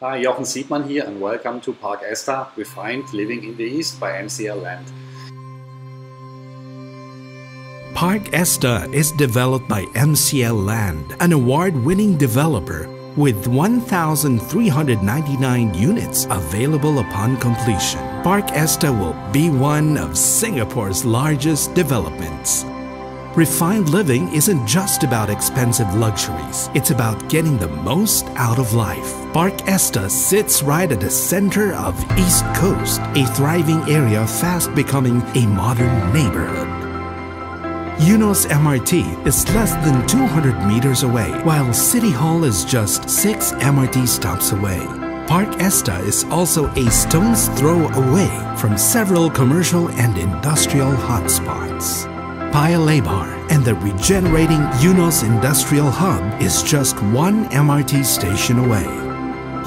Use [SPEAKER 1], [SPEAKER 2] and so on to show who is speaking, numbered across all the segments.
[SPEAKER 1] Hi, Jochen Siepmann here and welcome to Parc Esta, Refined Living in the East by MCL Land.
[SPEAKER 2] Parc Esta is developed by MCL Land, an award-winning developer with 1,399 units available upon completion. Parc Esta will be one of Singapore's largest developments. Refined living isn't just about expensive luxuries, it's about getting the most out of life. Parc Esta sits right at the center of East Coast, a thriving area fast becoming a modern neighborhood. Eunos MRT is less than 200 meters away, while City Hall is just 6 MRT stops away. Parc Esta is also a stone's throw away from several commercial and industrial hotspots. Paya Lebar and the regenerating Eunos Industrial Hub is just one MRT station away.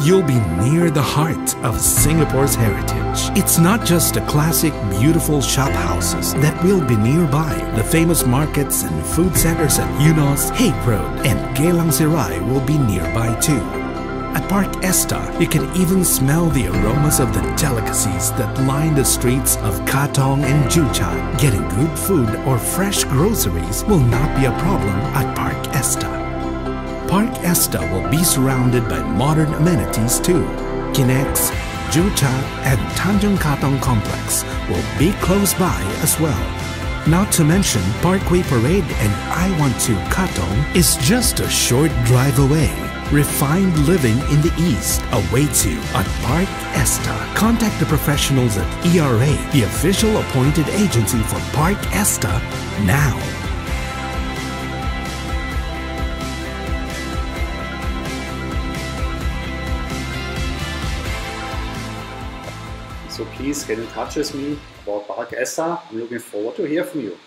[SPEAKER 2] You'll be near the heart of Singapore's heritage. It's not just the classic beautiful shop houses that will be nearby. The famous markets and food centers at Eunos, Haig Road and Geylang Serai will be nearby too. At Parc Esta, you can even smell the aromas of the delicacies that line the streets of Katong and Joo Chiat. Getting good food or fresh groceries will not be a problem at Parc Esta. Parc Esta will be surrounded by modern amenities too. Kinex, Joo Chiat and Tanjung Katong Complex will be close by as well. Not to mention Parkway Parade and I Want to Katong is just a short drive away. Refined living in the East awaits you at Parc Esta. Contact the professionals at ERA, the official appointed agency for Parc Esta, now.
[SPEAKER 1] So please get in touch with me about Parc Esta. I'm looking forward to hear from you.